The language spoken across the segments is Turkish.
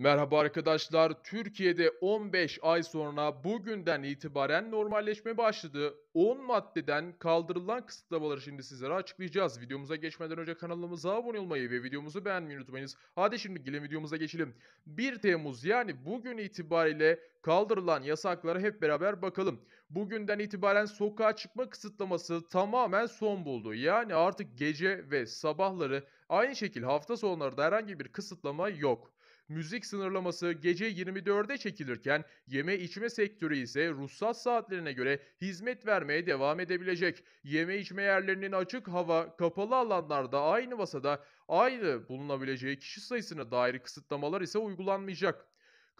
Merhaba arkadaşlar. Türkiye'de 15 ay sonra bugünden itibaren normalleşme başladı. 10 maddeden kaldırılan kısıtlamaları şimdi sizlere açıklayacağız. Videomuza geçmeden önce kanalımıza abone olmayı ve videomuzu beğenmeyi unutmayınız. Hadi şimdi gelin videomuza geçelim. 1 Temmuz yani bugün itibariyle kaldırılan yasaklara hep beraber bakalım. Bugünden itibaren sokağa çıkma kısıtlaması tamamen son buldu. Yani artık gece ve sabahları aynı şekilde hafta sonları da herhangi bir kısıtlama yok. Müzik sınırlaması gece 24'e çekilirken yeme içme sektörü ise ruhsat saatlerine göre hizmet vermeye devam edebilecek. Yeme içme yerlerinin açık hava, kapalı alanlarda aynı masada aynı bulunabileceği kişi sayısına dair kısıtlamalar ise uygulanmayacak.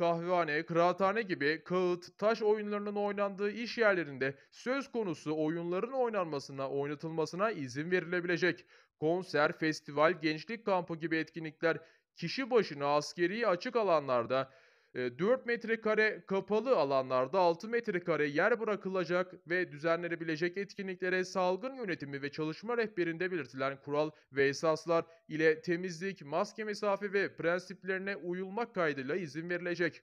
Kahvehane, kıraathane gibi kağıt, taş oyunlarının oynandığı iş yerlerinde söz konusu oyunların oynanmasına, oynatılmasına izin verilebilecek. Konser, festival, gençlik kampı gibi etkinlikler kişi başına askeri açık alanlarda e, 4 metrekare kapalı alanlarda 6 metrekare yer bırakılacak ve düzenlenebilecek etkinliklere salgın yönetimi ve çalışma rehberinde belirtilen kural ve esaslar ile temizlik, maske mesafe ve prensiplerine uyulmak kaydıyla izin verilecek.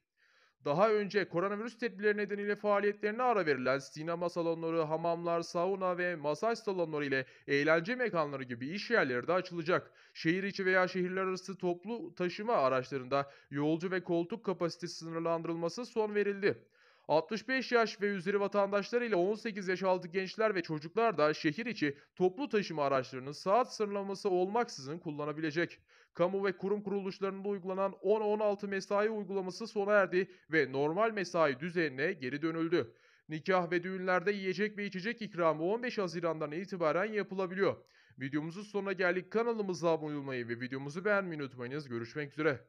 Daha önce koronavirüs tedbirleri nedeniyle faaliyetlerine ara verilen sinema salonları, hamamlar, sauna ve masaj salonları ile eğlence mekanları gibi iş yerleri de açılacak. Şehir içi veya şehirler arası toplu taşıma araçlarında yolcu ve koltuk kapasitesi sınırlandırılması son verildi. 65 yaş ve üzeri vatandaşlar ile 18 yaş altı gençler ve çocuklar da şehir içi toplu taşıma araçlarının saat sınırlaması olmaksızın kullanabilecek. Kamu ve kurum kuruluşlarında uygulanan 10-16 mesai uygulaması sona erdi ve normal mesai düzenine geri dönüldü. Nikah ve düğünlerde yiyecek ve içecek ikramı 15 Haziran'dan itibaren yapılabiliyor. Videomuzun sonuna geldik. Kanalımıza abone olmayı ve videomuzu beğenmeyi unutmayınız. Görüşmek üzere.